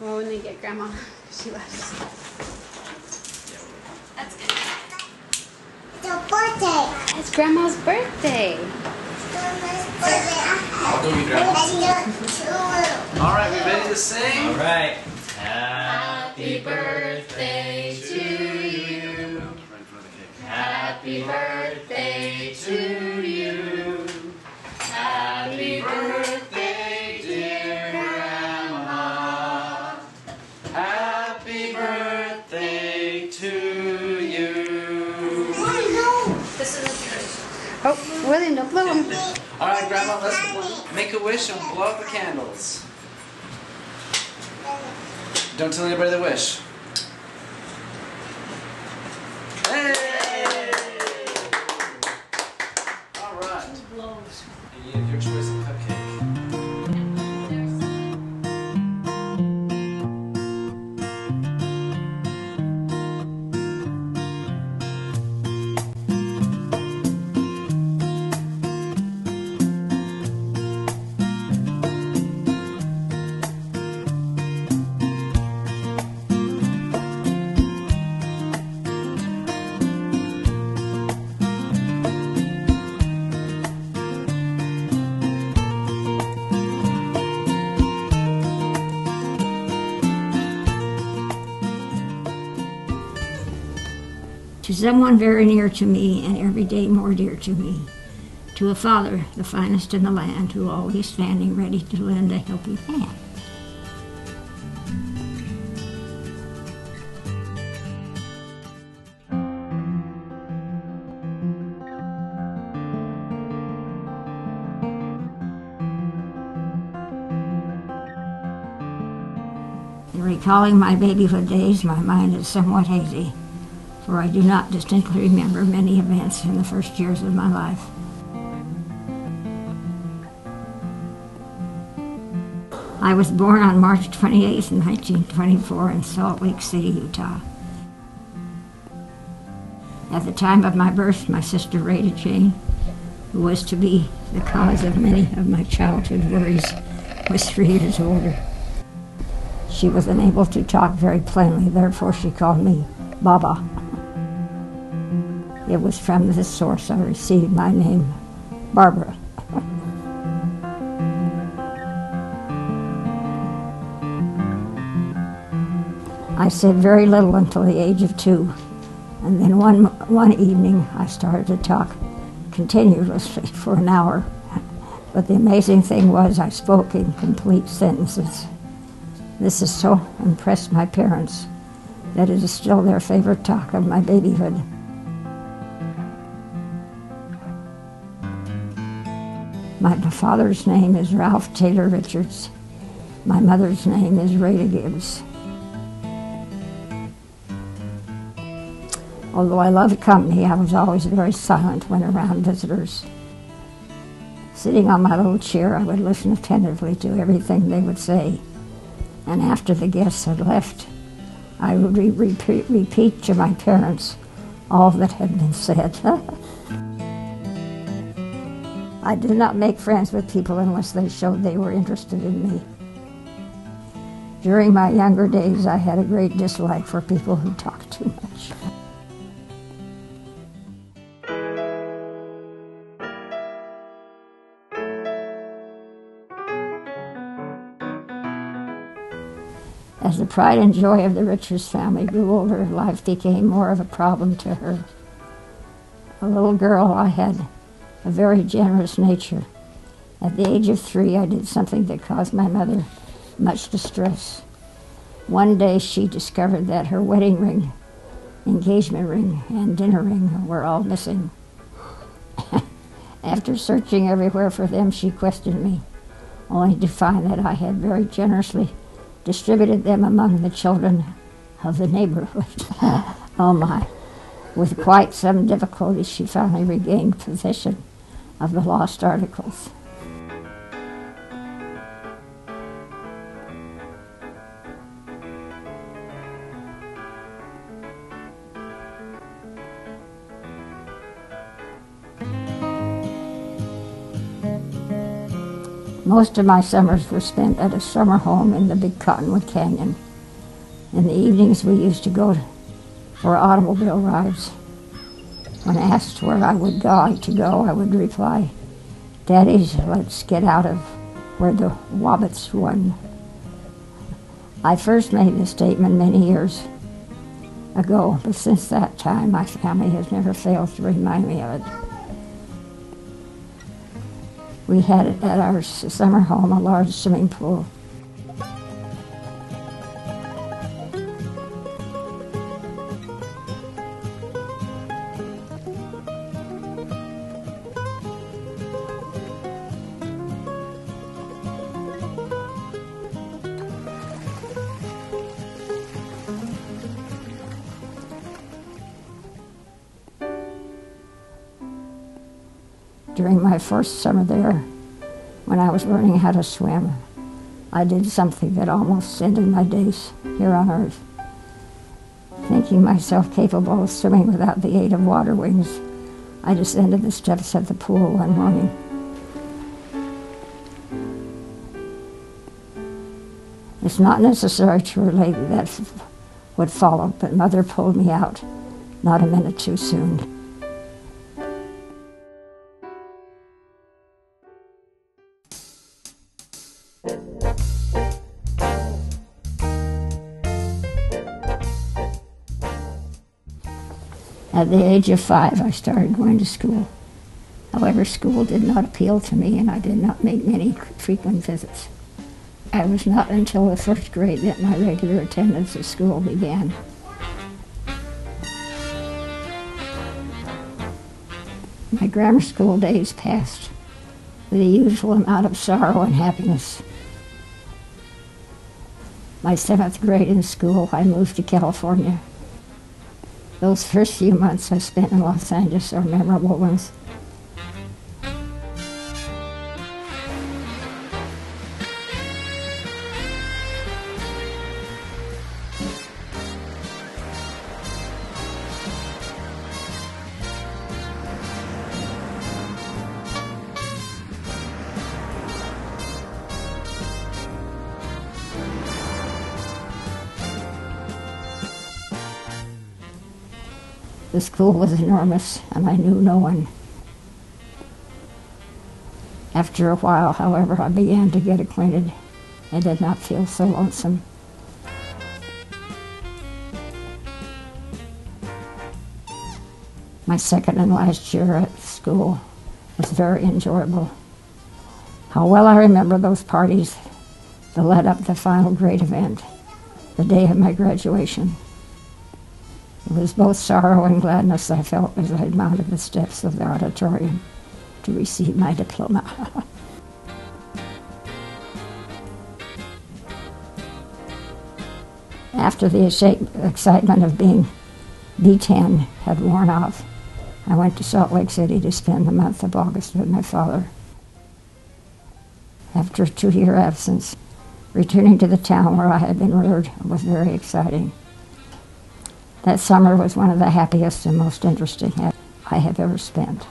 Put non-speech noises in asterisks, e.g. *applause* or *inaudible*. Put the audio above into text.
Well, when they get grandma, *laughs* she left. That's good. It's a birthday. It's grandma's birthday. Grandma's birthday. I'll go get grandma. Let's do two. All right, we ready to sing? All right. Happy birthday Happy birthday to you. This is a Oh, William, don't blow them. All right, Grandma, let's make a wish and blow out the candles. Don't tell anybody the wish. To someone very near to me and every day more dear to me, to a father, the finest in the land, who always standing ready to lend a helping hand. In recalling my babyhood days, my mind is somewhat hazy for I do not distinctly remember many events in the first years of my life. I was born on March 28, 1924, in Salt Lake City, Utah. At the time of my birth, my sister Rada Jane, who was to be the cause of many of my childhood worries, was three years older. She was unable to talk very plainly, therefore she called me Baba. It was from this source I received my name, Barbara. I said very little until the age of two, and then one, one evening I started to talk continuously for an hour. But the amazing thing was I spoke in complete sentences. This has so impressed my parents that it is still their favorite talk of my babyhood. My father's name is Ralph Taylor Richards. My mother's name is Rita Gibbs. Although I loved company, I was always very silent when around visitors. Sitting on my little chair, I would listen attentively to everything they would say. And after the guests had left, I would re- repeat, repeat to my parents all that had been said. *laughs* I did not make friends with people unless they showed they were interested in me. During my younger days, I had a great dislike for people who talked too much. As the pride and joy of the Richards family grew older, life became more of a problem to her. A little girl, I had a very generous nature. At the age of three, I did something that caused my mother much distress. One day, she discovered that her wedding ring, engagement ring, and dinner ring were all missing. *laughs* After searching everywhere for them, she questioned me, only to find that I had very generously distributed them among the children of the neighborhood. *laughs* oh my. With quite some difficulty, she finally regained possession of the lost articles. Most of my summers were spent at a summer home in the Big Cottonwood Canyon. In the evenings, we used to go for automobile rides. When asked where I would like to go, I would reply, Daddy's, let's get out of where the Wobbits run. I first made this statement many years ago, but since that time, my family has never failed to remind me of it. We had at our summer home a large swimming pool. During my first summer there, when I was learning how to swim, I did something that almost ended my days here on earth. Thinking myself capable of swimming without the aid of water wings, I descended the steps of the pool one morning. It's not necessary to relate that what followed, but Mother pulled me out not a minute too soon. At the age of five, I started going to school. However, school did not appeal to me, and I did not make many frequent visits. It was not until the first grade that my regular attendance at school began. My grammar school days passed with the usual amount of sorrow and happiness. My seventh grade in school, I moved to California. Those first few months I spent in Los Angeles are memorable ones. The school was enormous, and I knew no one. After a while, however, I began to get acquainted and did not feel so lonesome. My second and last year at school was very enjoyable. How well I remember those parties that led up to the final great event, the day of my graduation. It was both sorrow and gladness I felt as I mounted the steps of the auditorium to receive my diploma. *laughs* After the excitement of being B10 had worn off, I went to Salt Lake City to spend the month of August with my father. After a two year absence, returning to the town where I had been reared was very exciting. That summer was one of the happiest and most interesting I have ever spent.